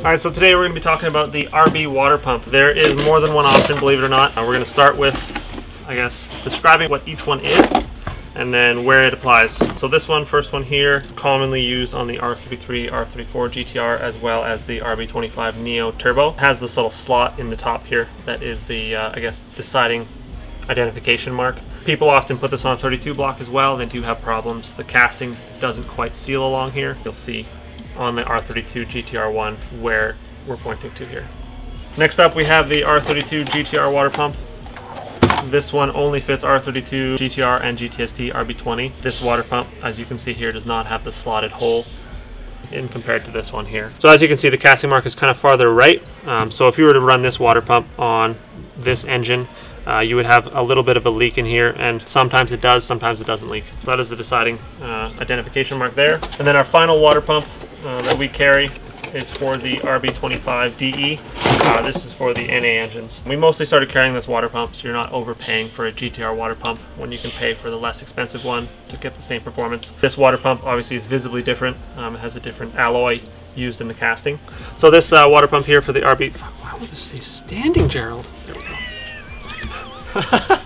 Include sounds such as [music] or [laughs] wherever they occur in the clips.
All right, so today we're going to be talking about the RB water pump. There is more than one option, believe it or not. Uh, we're going to start with, I guess, describing what each one is and then where it applies. So this one, first one here, commonly used on the R33, R34 GTR, as well as the RB25 Neo Turbo. It has this little slot in the top here that is the, uh, I guess, deciding identification mark. People often put this on a 32 block as well. They do have problems. The casting doesn't quite seal along here. You'll see on the R32 GTR1 where we're pointing to here. Next up we have the R32 GTR water pump. This one only fits R32 GTR and GTST RB20. This water pump, as you can see here, does not have the slotted hole in compared to this one here. So as you can see, the casting mark is kind of farther right. Um, so if you were to run this water pump on this engine, uh, you would have a little bit of a leak in here and sometimes it does, sometimes it doesn't leak. So that is the deciding uh, identification mark there. And then our final water pump uh, that we carry is for the RB25DE. Uh, this is for the NA engines. We mostly started carrying this water pump so you're not overpaying for a GTR water pump when you can pay for the less expensive one to get the same performance. This water pump obviously is visibly different. Um, it has a different alloy used in the casting. So this uh, water pump here for the RB... Why would this say standing, Gerald? There we go. [laughs]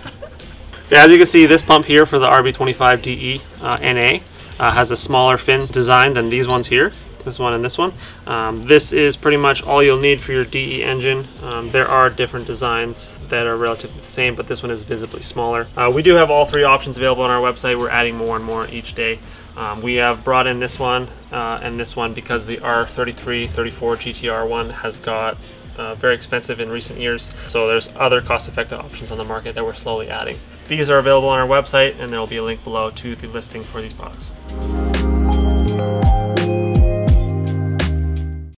As you can see, this pump here for the RB25DE uh, NA uh, has a smaller fin design than these ones here this one and this one. Um, this is pretty much all you'll need for your DE engine. Um, there are different designs that are relatively the same, but this one is visibly smaller. Uh, we do have all three options available on our website. We're adding more and more each day. Um, we have brought in this one uh, and this one because the R33, 34 GTR one has got uh, very expensive in recent years. So there's other cost-effective options on the market that we're slowly adding. These are available on our website and there will be a link below to the listing for these products.